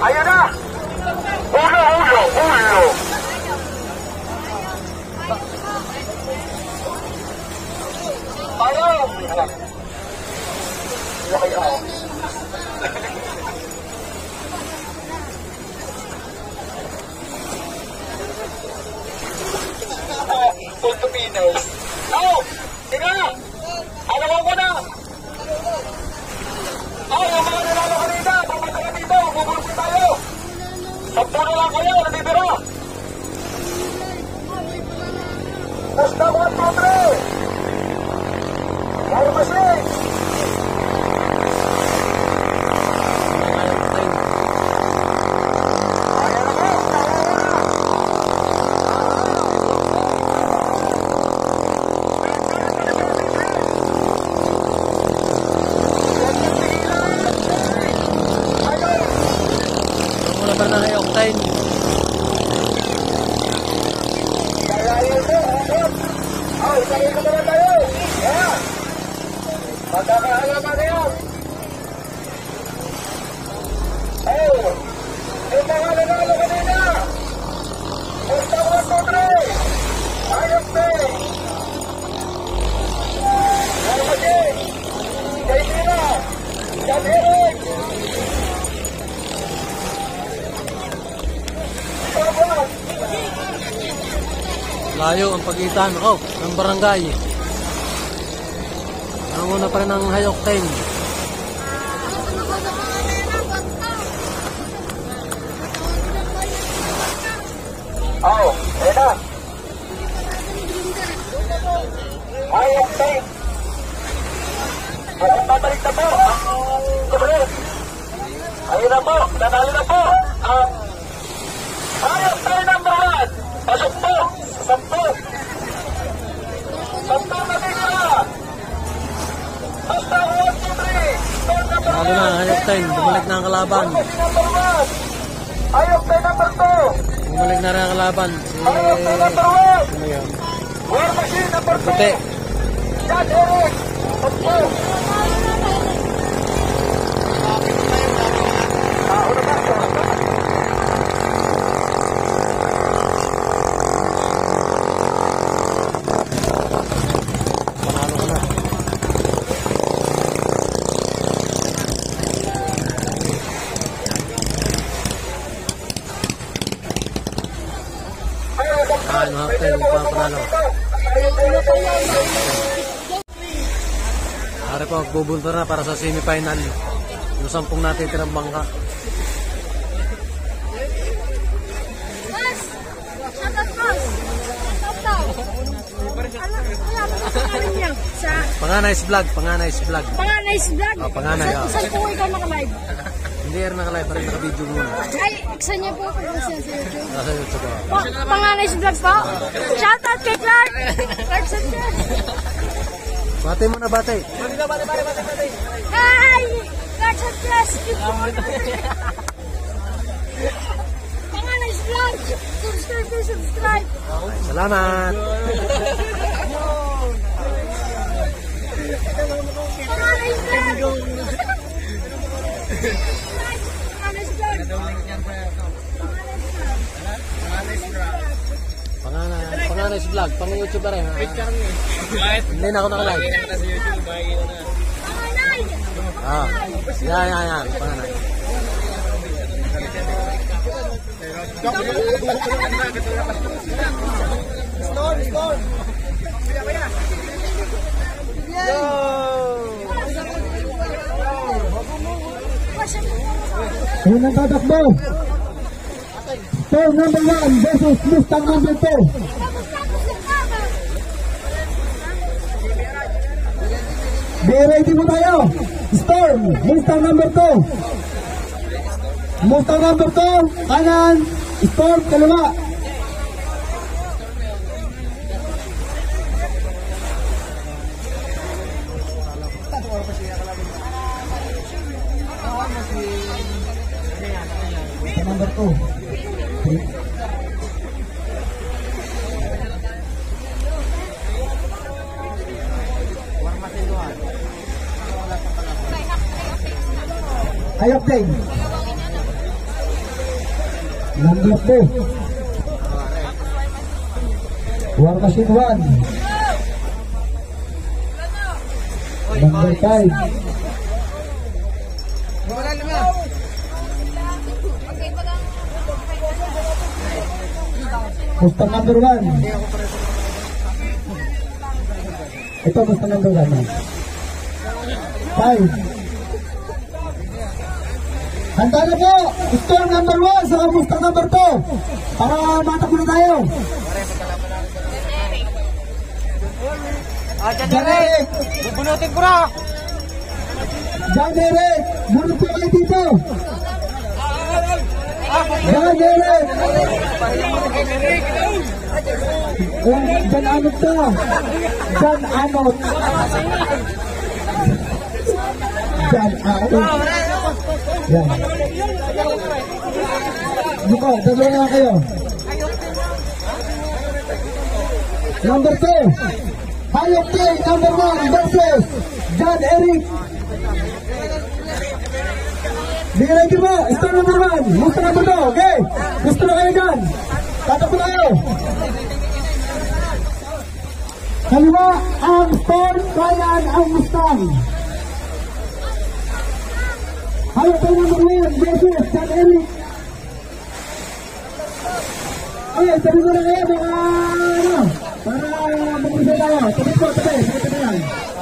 아야나 na kay Octane. Kalayo Pagitan. Oh, ng barangay. Ang una pa rin ng high octane. Oh, ayan na. Ay, okay. At babalik na po ang kubre. Ayun na po, nanalo na po Lalo na, high octane. Bumalik na ang kalaban. Ayos tayo number two. Bumalik na rin ang kalaban. Si... Ayos tayo number one. Ano yun? War machine number two. Puti. Yan, Eric. Sampo. Magbubunto na para sa semifinal. Yung sampung natin tirang bangka. Boss! Shoutout, boss! Shoutout daw. Ano? Wala ba ang pangalan niya? Sa Panganay's vlog, panganay's vlog. Panganay's Vlog? Oh, Panganay, Sa, oh. Saan po ikaw nakalive? Hindi rin nakalive, parang naka-video muna. Ay, iksan niya po kung niya sa YouTube. Nasa YouTube. Pa Panganay's Vlog po? Shoutout kay Clark! Clark Sanchez! Bate mo na, bate. Hi! Clark Sanchez! Panganay's Vlog! Subscribe to subscribe! Salamat. Panganay's Vlog! Panganay's Vlog! Panganay, panganay's vlog, pang YouTube pa rin. ha? Hindi na ako nakalive. Panganay! Ah, yan, yan, yan. Panganay. Ayun ang tatakbo. Storm number 1 versus Mustang number 2. Be mo tayo. Storm, Mustang number 2. Mustang number 2, kanan. Storm, kaliwa. High octane. Number 2. War Machine 1. Number 5. Mustang number 1. Ito, Mustang number 1. 5. Handa na po! Storm number 1 sa Mustang number 2. Para matakbo na tayo. Ah! Bubunutin ko na! Bunot kayo dito! Anot Anot! John Anot! Yan. Buko, dalawa na kayo. Number 2. Hayop K, number 1 versus John Eric. Bigyan natin mo, star number 1. Gusto number 2, okay? Gusto na kayo dyan. Kaliwa ang ang Mustang. Hayop K number 1 versus John Eric. Okay, sabi mo na kayo mga ano, para mag-umpisa tayo. Tabi po, tabi, tabi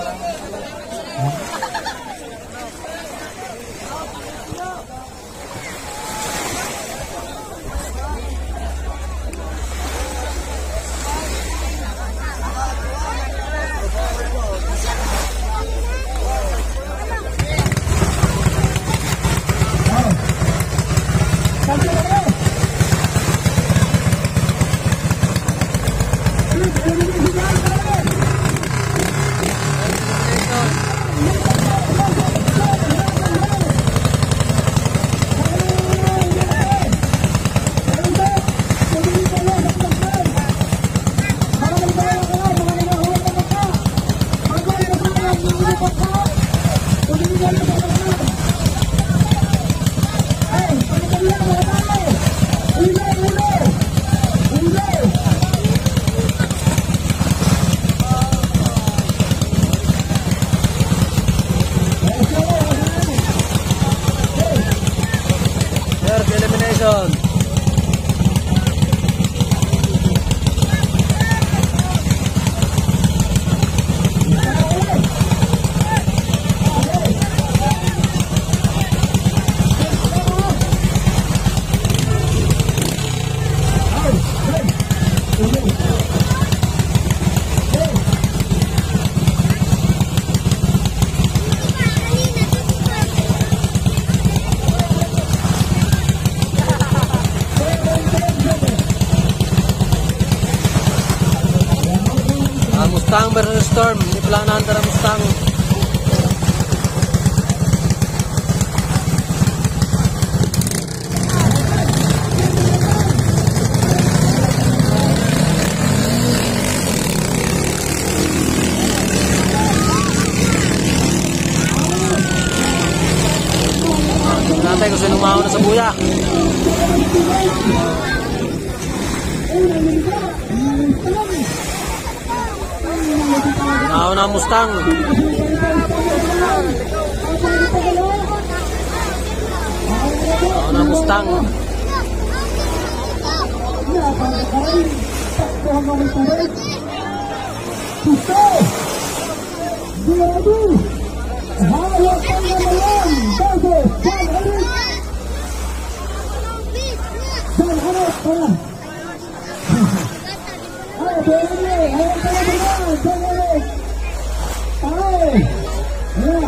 Ayan!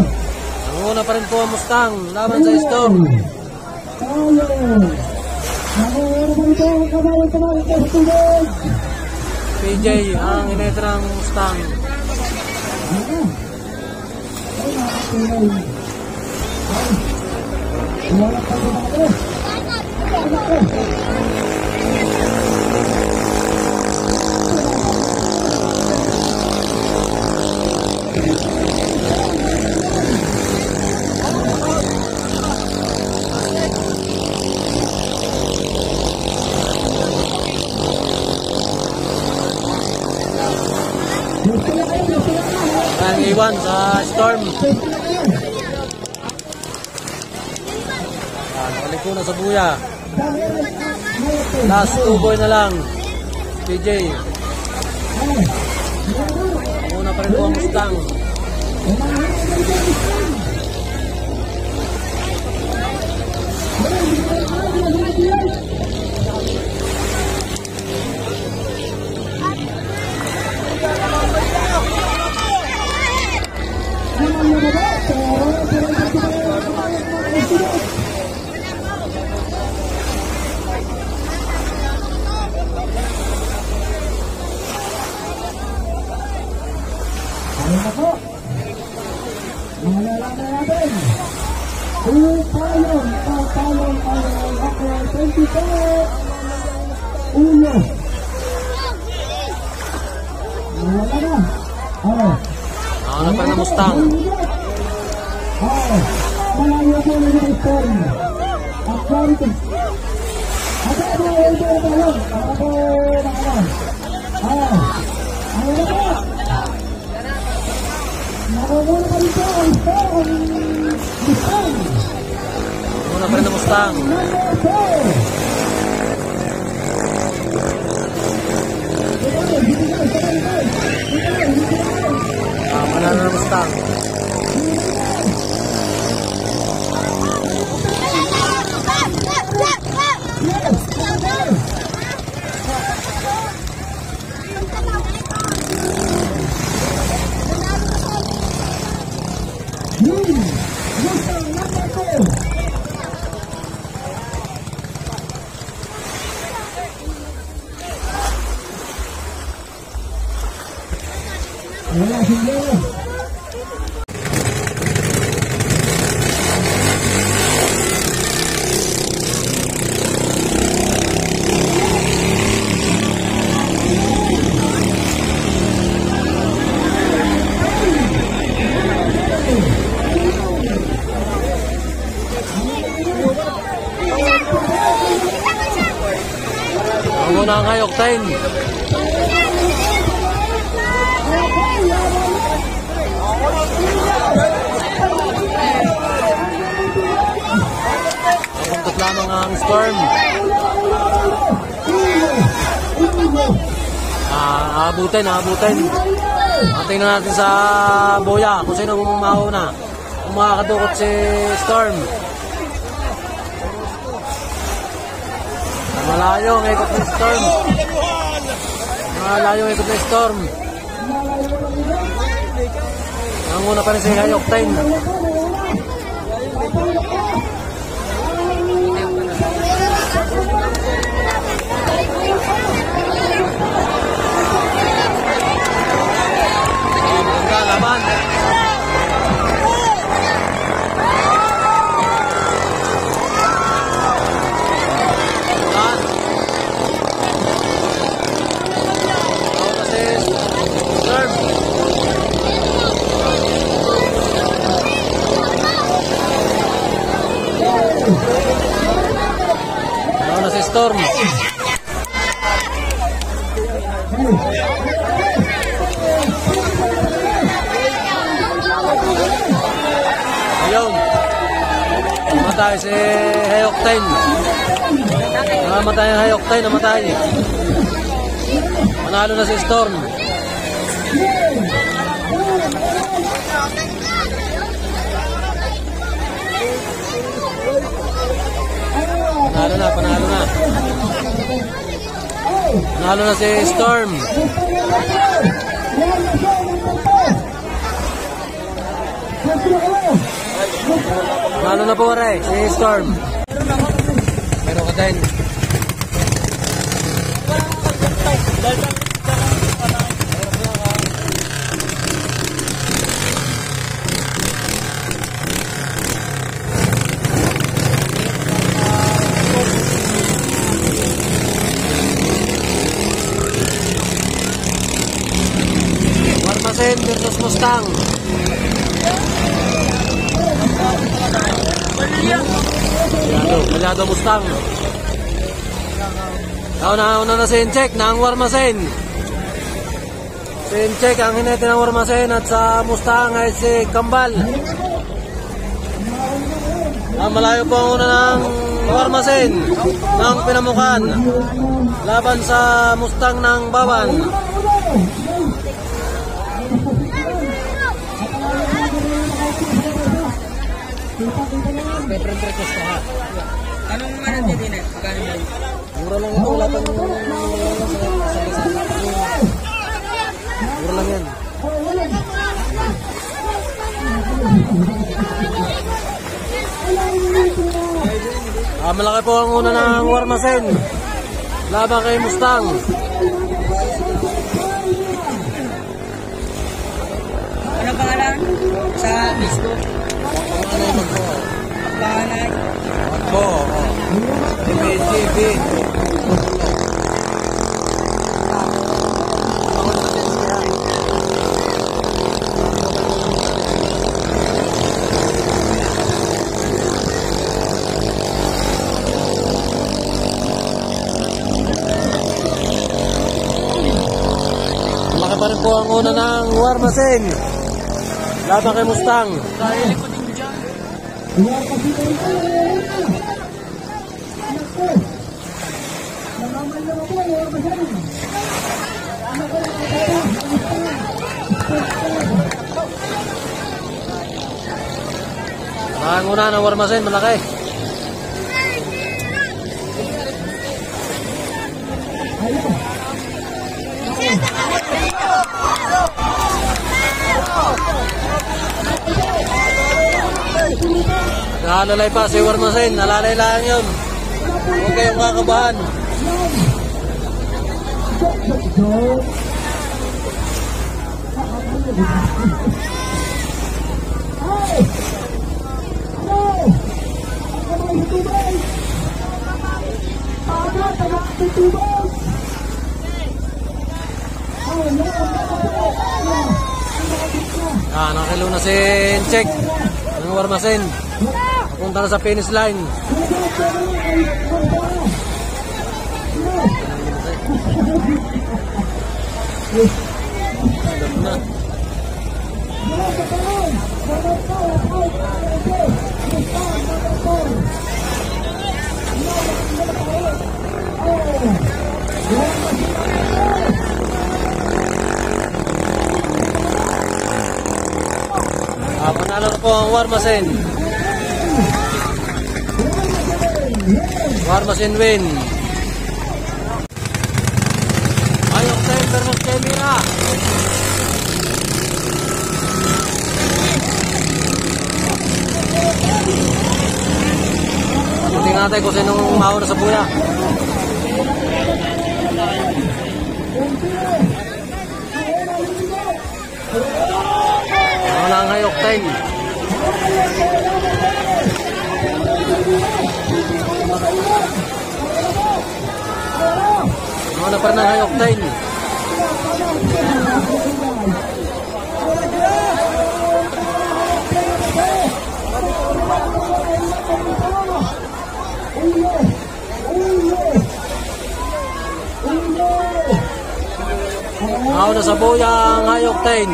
Nanguna pa rin po ang Mustang laban sa Storm. Tayo! Nakawala pa ito ang kabayan-kabayan ka sa tubig! PJ ang inetra ng Mustang. Wala pa ito ako! Tayong iwan sa storm. Nakalik ko na sa buya. Last two boy na lang. PJ. Muna pa rin po ang Mustang. Ano na Malalaman natin. Upayong, papayong, payong, ako, 24. Ulo. Wala na. Oh. Nakakala pa rin ang Mustang. Tayo. Para po, nakala. Oh. Ano na po? Nakukula pa rin po ang storm. Mustang. Muna pa rin ang Mustang. Number four. Ah, manalo ng Mustang. Ang muna ang high octane. Ang storm. Ah, aabutin, aabutin. Ah, tingnan natin sa boya kung sino ang mauna. Kung makakadukot si Storm. Malayo ang ikot ni Storm. Malayo ang ikot ni Storm. Nanguna pa rin si High Octane. Ah, maganda Storm? Ayun. Namatay si Hayoctane. Namatay ang Hayoctane, namatay. Manalo na si Storm. Panalo na, panalo na. Panalo na si Storm. Panalo na po rin, si Storm. Meron ka din. Warmasen versus Mustang. Malyado, malyado Mustang. Now, na, una na si Incheck, na ang Warmasen. Si Incheck ang hinete ng Warmasen at sa Mustang ay si Kambal. Ang malayo po ang una ng Warmasen ng Pinamukan. Laban sa Mustang ng Baban. Anong ano din din eh? Magkano yan? Mura lang ito, wala pang Mura lang yan. Ah, malaki po ang una ng Warmasen. Laban kay Mustang. Ano pangalan? Sa Facebook? Pangalan? Po. TV. Malaki pa rin po ang una ng Warmasen. Laban kay Mustang. Ang una ng Warmasen, malaki. Nakalalay pa si Warmasen, nalalay lang yun. Huwag kayong kakabahan. Ah, nakakilo na si Check ng Warmasen. Papunta na sa finish line. Ah, panalo na po ang Warmasen. Warmasen win. Ayok tayo versus Kemira. Tingnan natin kung sinong mauna sa buya. Wala ang hayok time. Wala pa rin ang hayok time. Nauna sa buya ang hayok time.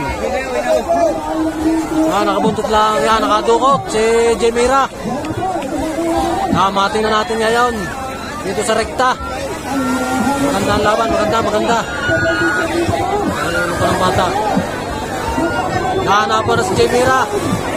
Ah, nakabuntot lang. Yan, nakadukot si Jemira. Ah, matingnan natin ngayon. Dito sa rekta. Maganda ang laban. Maganda, maganda. Ano pa ng bata. Nahanapan na si Jemira. Ito.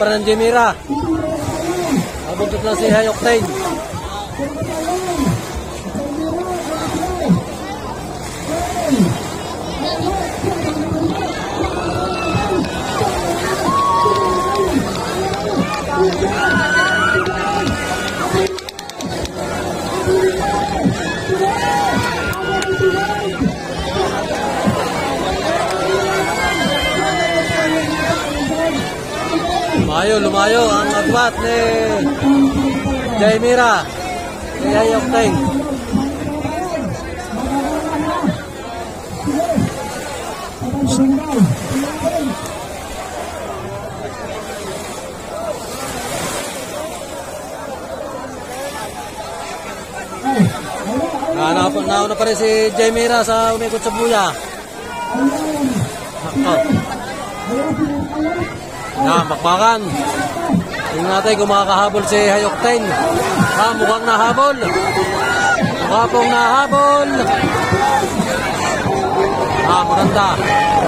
Ako na pa rin ng Jemira. Abuntot lang si Hayok Tain. Lumayo, lumayo ang agwat ni Jaimira. Ni Hay Octane. Ah, nauna, nauna pa rin si Jaimira sa umikot sa buya. Nako. Yan, bakbakan. Tingnan natin kung makakahabol si Hayokten. Ah, mukhang nahabol. Mukha pong nahabol. Ah, maganda.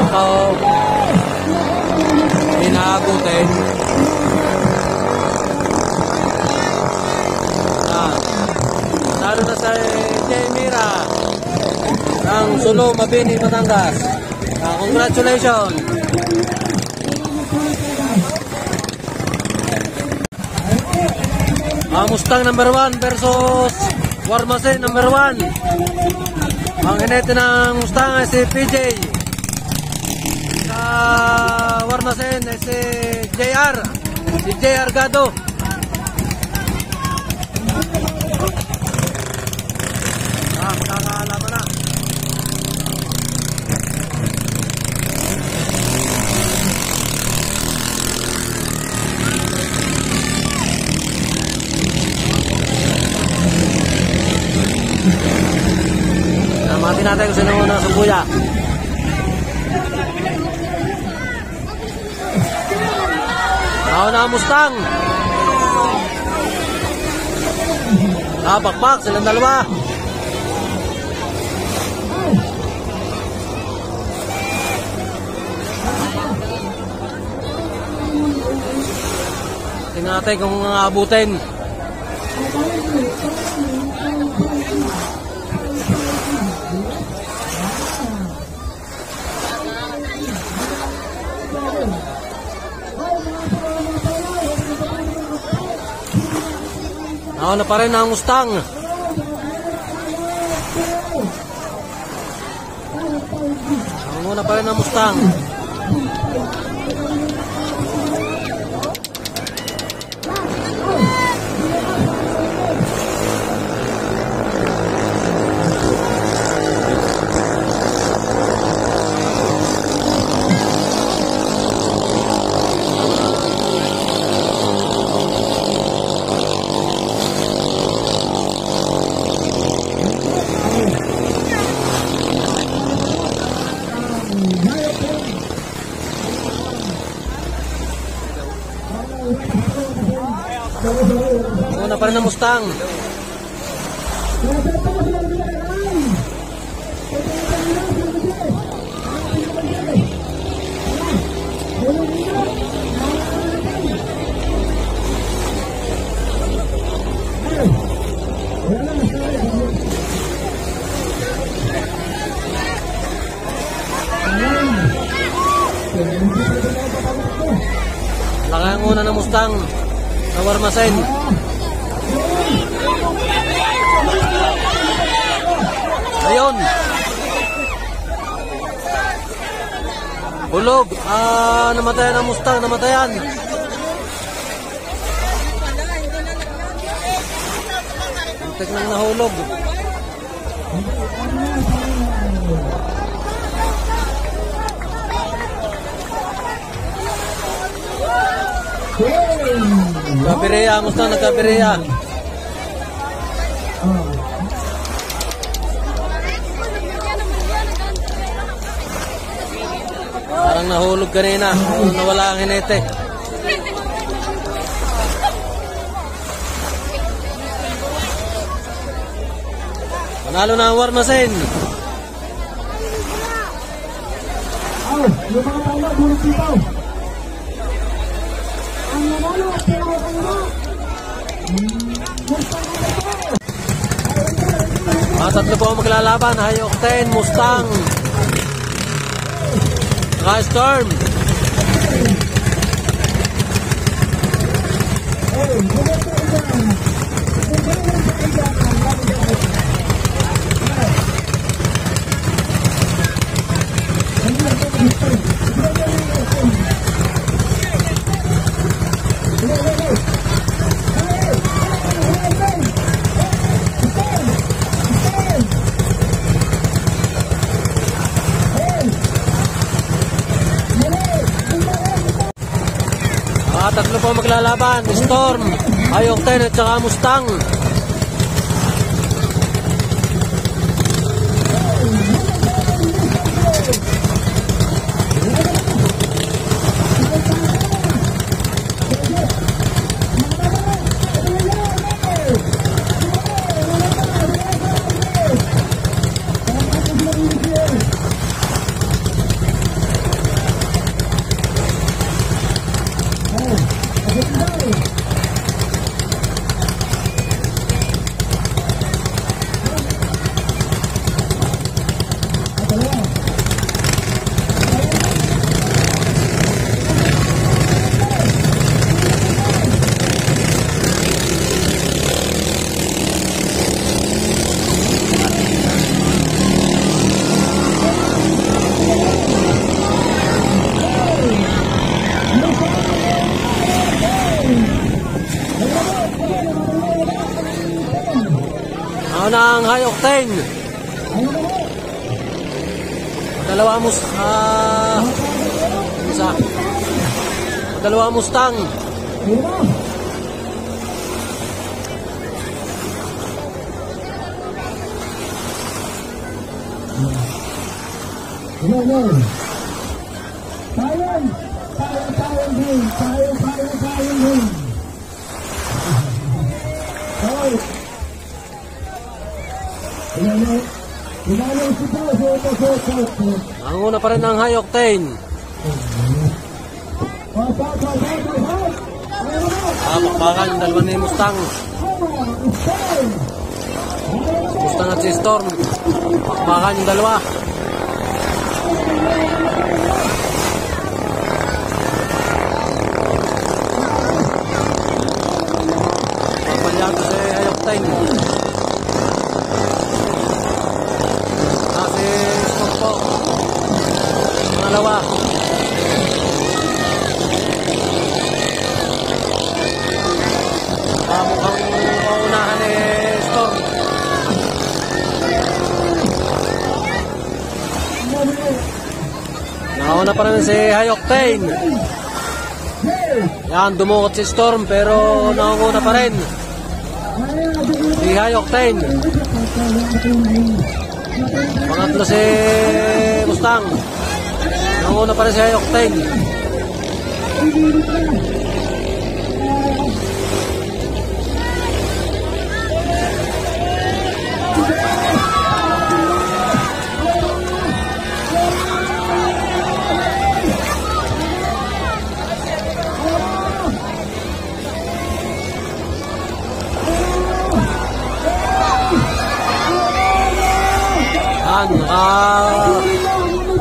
Ito. Hinahagutin. Ah. Lalo na sa Jaimira ng Sulu, Mabini, Batangas. Ah, congratulations. Ah, Mustang number 1 versus Warmasen number 1. Ang hinete ng Mustang ay si PJ. Sa Warmasen ay si JR. Si JR Gado. Ah, makakaalaman na. Namatin natin kung sino muna sa kuya. Ako na ang Mustang. Ah, bakbak, silang dalawa. Tingnan natin kung aabutin. Ako na pa rin ang Mustang. Ang una pa rin ang Mustang. Una pa rin ang Mustang. Laki ang una ng Mustang sa Warmasen. Ayun. Hulog. Ah, namatayan ang Mustang. Namatayan. Muntik nang nahulog. Kabireya, Mustang nagkabireya. Parang nahulog kanina. Nawala ang hinete. Panalo na ang Warmasen. Oh, yung mga talo, bulit dito. Tatlo po maglalaban. High Octane, Mustang. Saka Storm. Ah, maglalaban. Storm, High Octane at saka Mustang. Ako na Octane. Dalawa mus... Ah... isa. Dalawa Mustang. Yan, yan. Sayang. Sayang, sayang din. Sayang, sayang, sayang din. Okay. Ang una pa rin ang High Octane. Ah, bakbakan yung dalawa ni Mustang. Mustang at si Storm. Bakbakan yung dalawa. Papalyado si High Octane. Ah, si Storm po. Pangalawa. Ah, mukhang maunahan ni Storm. Nauna pa rin si High Octane. Yan, dumukot si Storm pero naunguna pa rin. Si High Octane. Pangatlo si Mustang. Naunguna pa rin si High Octane. Yan, naka...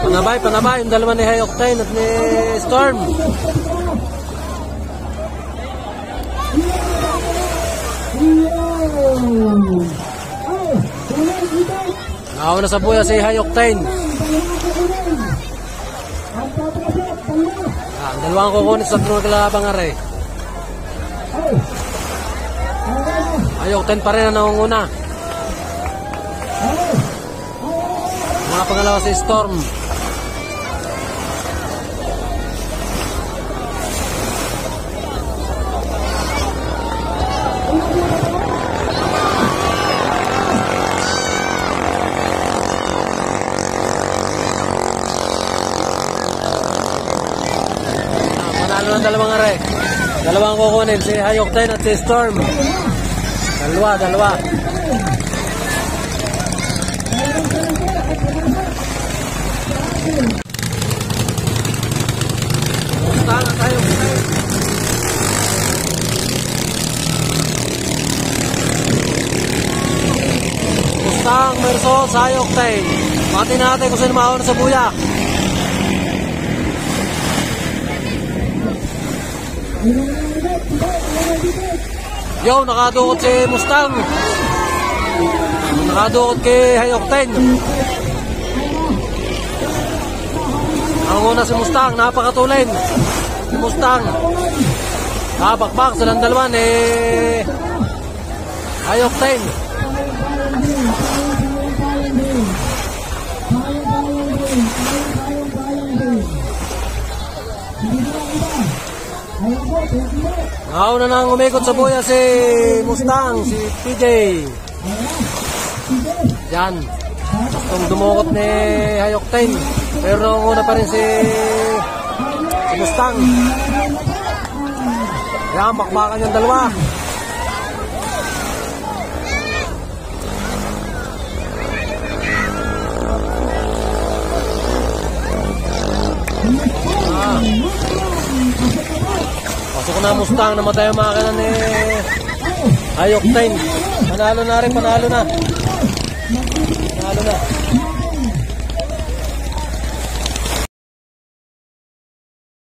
Panabay, panabay. Yung dalawa ni High Octane at ni Storm. Nakauna sa buya si High Octane. Ah, ang dalawang kukunin sa tatlo kalabang are. High Octane pa rin ang nangunguna. Mga pangalawa si Storm. Panalo ng dalawang are. Dalawang kukunin, si Hayok 10 at si Storm. Dalawa, dalawa. Mustang Merso Sayok Tay. Mati natin kung sino mauna sa buya. Yo, nakadukot si Mustang. Nakadukot kay Hayok Ang una si Mustang, napakatulin. Si Mustang. Nakabakbak silang dalawa ni Hayok 10. Ayan po, Nauna nang umikot sa buya si Mustang, si PJ. Yan. Gustong dumukot ni Hayoktain. Pero naunguna pa rin si, si Mustang. Yan, bakbakan yung dalawa. Ah. Pasok na Mustang, namatay ang makina ni Ayoktain. Panalo na rin, panalo na. Panalo na.